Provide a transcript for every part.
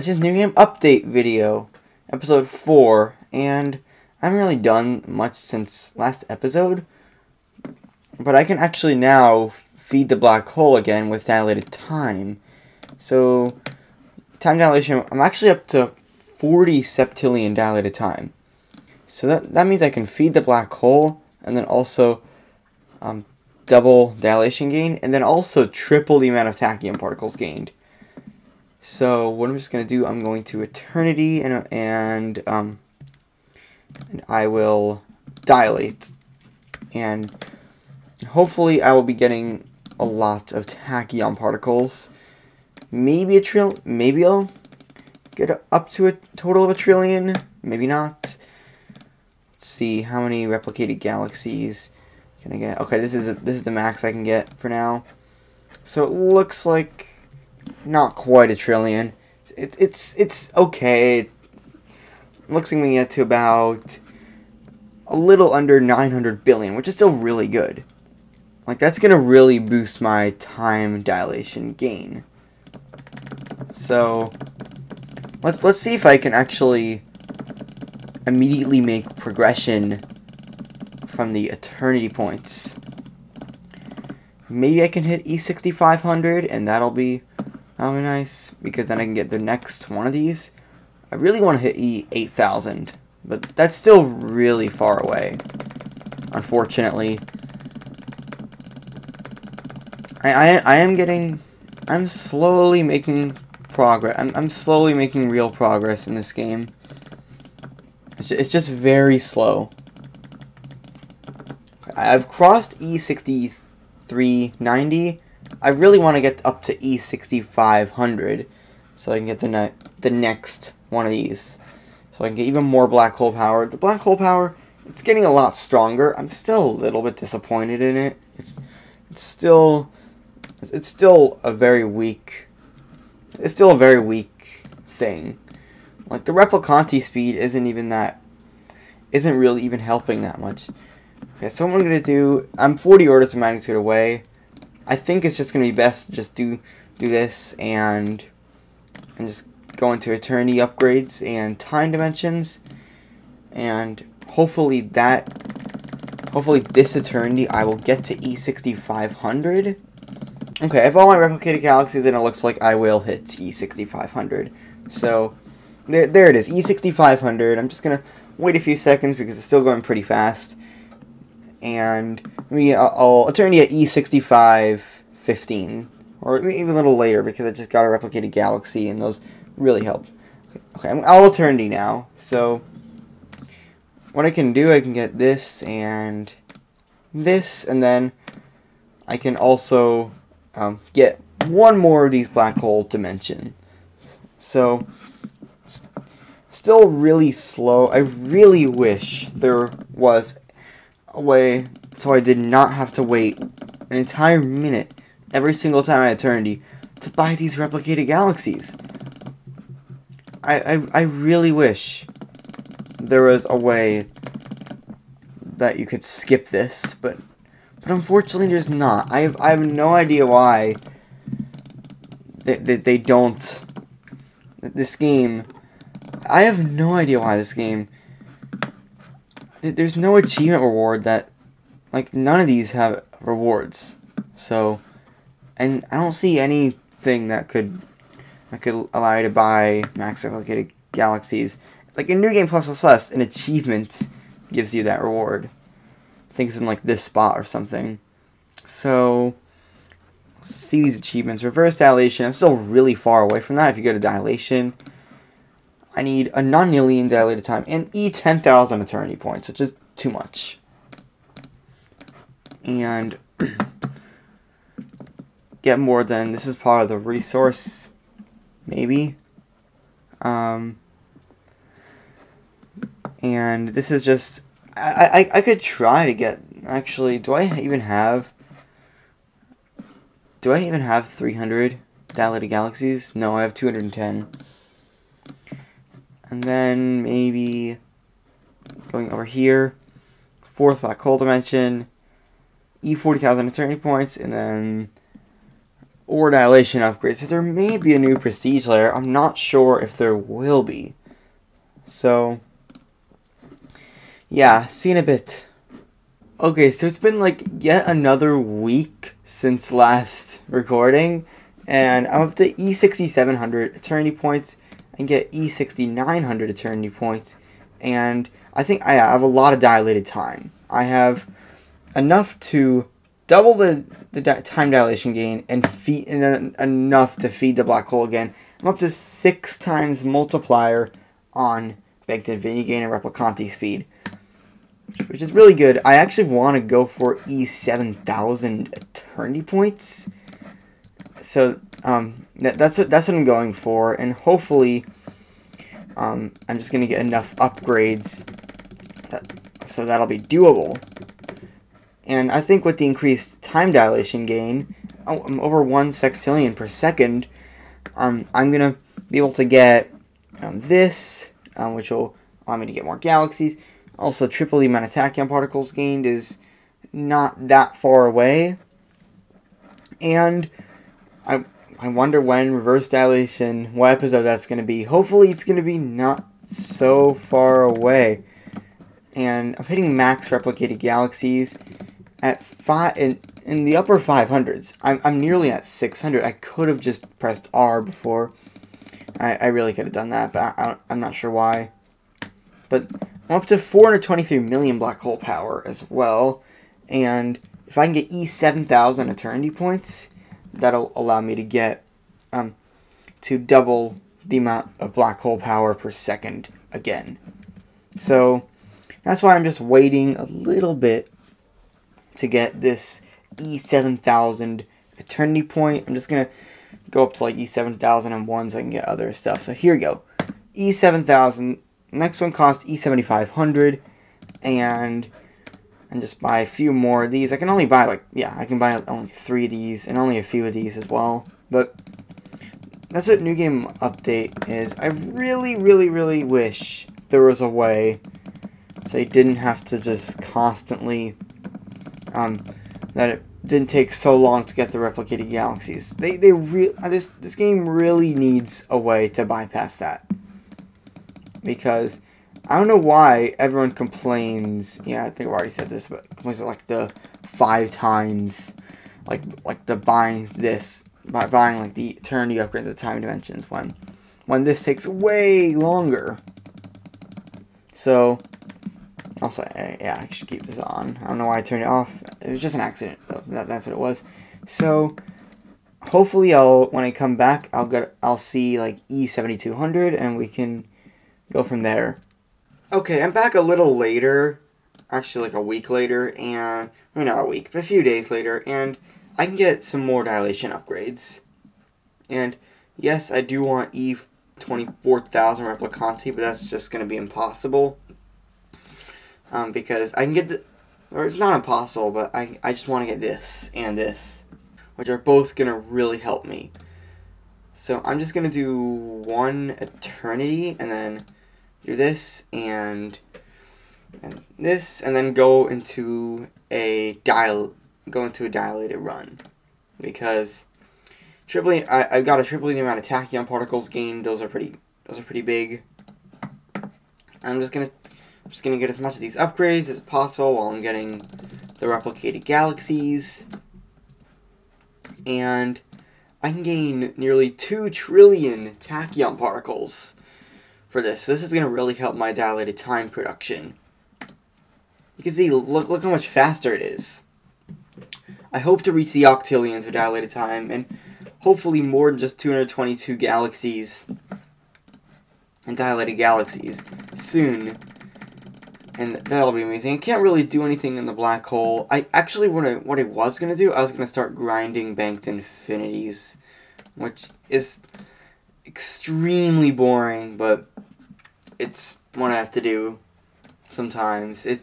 It's just new game update video, episode 4, and I haven't really done much since last episode, but I can actually now feed the black hole again with dilated time. So, time dilation, I'm actually up to 40 septillion dilated time. So that, that means I can feed the black hole, and then also um, double dilation gain, and then also triple the amount of tachyon particles gained. So what I'm just going to do, I'm going to Eternity and, and, um, and I will dilate. And hopefully I will be getting a lot of tachyon particles. Maybe a trill, maybe I'll get up to a total of a trillion, maybe not. Let's see, how many replicated galaxies can I get? Okay, this is a, this is the max I can get for now. So it looks like not quite a trillion. It, it's it's okay. It looks like we get to about a little under 900 billion, which is still really good. Like that's gonna really boost my time dilation gain. So let's let's see if I can actually immediately make progression from the eternity points. Maybe I can hit E6500 and that'll be That'll be nice, because then I can get the next one of these. I really want to hit E8000, but that's still really far away, unfortunately. I, I, I am getting, I'm slowly making progress, I'm, I'm slowly making real progress in this game. It's just very slow. I've crossed E6390, I really want to get up to E6500 so I can get the, ne the next one of these. So I can get even more black hole power. The black hole power, it's getting a lot stronger. I'm still a little bit disappointed in it. It's, it's still, it's still a very weak, it's still a very weak thing. Like the replicanti speed isn't even that, isn't really even helping that much. Okay, so what I'm going to do, I'm 40 orders of magnitude away. I think it's just to be best to just do do this and and just go into eternity upgrades and time dimensions. And hopefully that hopefully this eternity I will get to E6500 okay I have all my replicated galaxies and it looks like I will hit E6500 so there, there it is E6500 I'm just gonna wait a few seconds because it's still going pretty fast and maybe I'll, I'll eternity at E65 15 or even a little later because I just got a replicated galaxy and those really help. Okay, I'm all eternity now. So what I can do, I can get this and this, and then I can also um, get one more of these black hole dimension. So still really slow. I really wish there was away so I did not have to wait an entire minute every single time I had Eternity to buy these replicated galaxies. I, I, I really wish there was a way that you could skip this, but but unfortunately there's not. I have, I have no idea why they, they, they don't... This game... I have no idea why this game there's no achievement reward that, like, none of these have rewards. So, and I don't see anything that could, that could allow you to buy max replicated galaxies. Like in New Game Plus Plus Plus, an achievement gives you that reward. I think it's in like this spot or something. So, see these achievements. Reverse dilation. I'm still really far away from that. If you go to dilation, I need a nonillion dilated time and E10,000 eternity points, which is too much. And get more than, this is part of the resource, maybe. Um, and this is just, I, I, I could try to get, actually, do I even have, do I even have 300 dilated galaxies? No, I have 210. And then maybe going over here, fourth black hole dimension, E40,000 eternity points, and then or dilation upgrades. So there may be a new prestige layer. I'm not sure if there will be. So, yeah, see in a bit. Okay, so it's been like yet another week since last recording, and I'm up to E6700 Eternity Points and get E6900 Eternity Points, and I think I have a lot of dilated time. I have enough to double the, the di time dilation gain and feed and, uh, enough to feed the black hole again. I'm up to six times multiplier on banked infinity gain and replicanti speed, which is really good. I actually want to go for E7000 eternity points. So um, that, that's what, that's what I'm going for, and hopefully um, I'm just gonna get enough upgrades that, so that'll be doable. And I think with the increased time dilation gain, oh, I'm over 1 sextillion per second, um, I'm going to be able to get um, this, um, which will allow me to get more galaxies. Also, triple the amount of tachyon particles gained is not that far away. And I, I wonder when reverse dilation, what episode that's going to be. Hopefully it's going to be not so far away. And I'm hitting max replicated galaxies at five in, in the upper 500s. I'm, I'm nearly at 600. I could have just pressed R before. I, I really could have done that, but I, I'm not sure why. But I'm up to 423 million black hole power as well. And if I can get E7000 Eternity points, that'll allow me to get um, to double the amount of black hole power per second again. So that's why I'm just waiting a little bit to get this E7000 Eternity Point. I'm just going to go up to like E7001 so I can get other stuff. So here we go. E7000. Next one costs E7500. And and just buy a few more of these. I can only buy like, yeah, I can buy only three of these and only a few of these as well. But that's what New Game Update is. I really, really, really wish there was a way so you didn't have to just constantly um, that it didn't take so long to get the replicated galaxies. They they re this this game really needs a way to bypass that because I don't know why everyone complains. Yeah, I think I've already said this, but complains like the five times, like like the buying this by buying like the eternity upgrades the time dimensions when when this takes way longer. So also, eh, yeah, I should keep this on. I don't know why I turned it off. It was just an accident. That, that's what it was. So, hopefully, I'll when I come back, I'll get I'll see like E seventy two hundred, and we can go from there. Okay, I'm back a little later, actually like a week later, and well, not a week, but a few days later, and I can get some more dilation upgrades. And yes, I do want E twenty four thousand replicanti, but that's just gonna be impossible um, because I can get the, or it's not impossible, but I, I just want to get this and this, which are both going to really help me. So I'm just going to do one eternity and then do this and and this and then go into a dial go into a dilated run. Because tripling I, I've got a tripling amount of tachyon particles gained. Those are pretty those are pretty big. I'm just gonna I'm just to get as much of these upgrades as possible while I'm getting the replicated galaxies. And I can gain nearly 2 trillion tachyon particles for this. This is going to really help my dilated time production. You can see, look, look how much faster it is. I hope to reach the octillions of dilated time, and hopefully more than just 222 galaxies and dilated galaxies soon and that'll be amazing. I can't really do anything in the black hole. I actually what I what I was gonna do, I was gonna start grinding banked infinities, which is extremely boring, but it's what I have to do sometimes. It's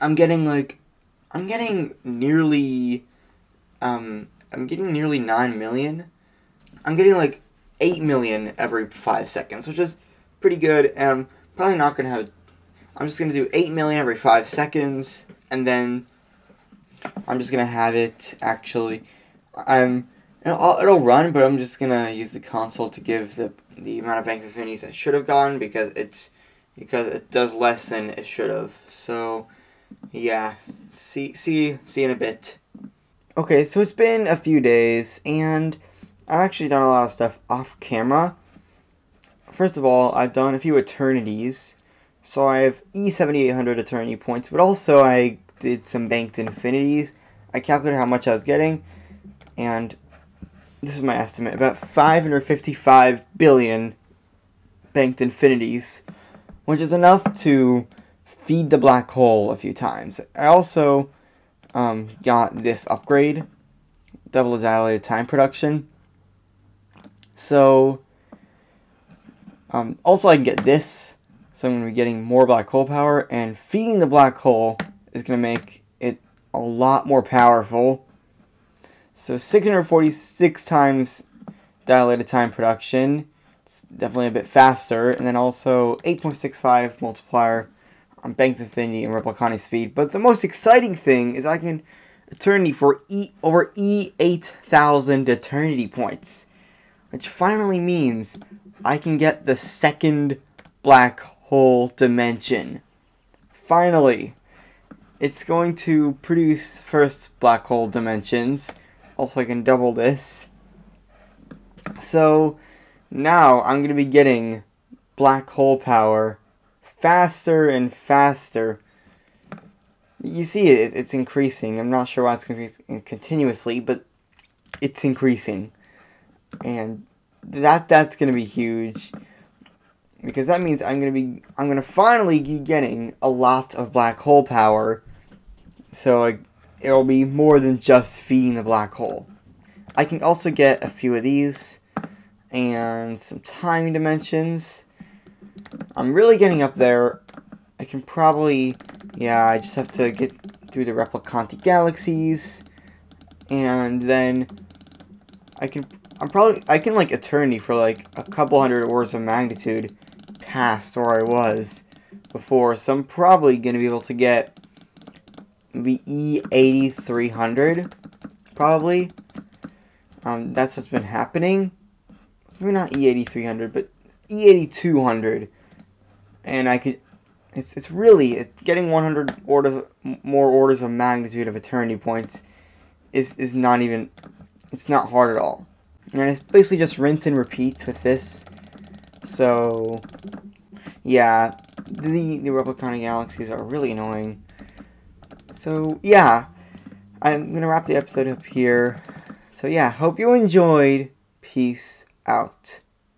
I'm getting like I'm getting nearly um I'm getting nearly 9 million. I'm getting like 8 million every 5 seconds, which is pretty good. And probably not going to have I'm just going to do 8 million every 5 seconds, and then I'm just going to have it actually, I'm it'll, it'll run, but I'm just gonna use the console to give the the amount of Banked Infinities I should have gotten because it's because it does less than it should have. So yeah, see see see in a bit. Okay, so it's been a few days and I've actually done a lot of stuff off camera. First of all, I've done a few eternities. So I have E7800 eternity points, but also I did some banked infinities. I calculated how much I was getting, and this is my estimate, about 555 billion banked infinities, which is enough to feed the black hole a few times. I also um, got this upgrade, double dilated time production. So, um, also I can get this, so I'm going to be getting more black hole power, and feeding the black hole is going to make it a lot more powerful. So 646 times dilated time production. It's definitely a bit faster. And then also 8.65 multiplier on Banked Infinity and Replicanti speed. But the most exciting thing is I can Eternity for e over E8000 Eternity points. Which finally means I can get the second black hole dimension. Finally it's going to produce first black hole dimensions. Also, I can double this. So, now I'm going to be getting black hole power faster and faster. You see it, it's increasing. I'm not sure why it's continuously, but it's increasing. And that that's going to be huge because that means I'm to be I'm to finally be getting a lot of black hole power so like, it'll be more than just feeding the black hole. I can also get a few of these and some time dimensions. I'm really getting up there. I can probably, yeah, I just have to get through the Replicanti galaxies and then I can, I'm probably, I can like eternity for like a couple hundred orders of magnitude past where I was before, so I'm probably going to be able to get maybe E8300, probably. Um, that's what's been happening. Maybe not E8300, but E8200. And I could, it's, it's really, getting 100 orders, more orders of magnitude of eternity points is, is not even, it's not hard at all. And it's basically just rinse and repeat with this. So, yeah, the, the Replicanti galaxies are really annoying. So, yeah, I'm going to wrap the episode up here. So, yeah, hope you enjoyed. Peace out.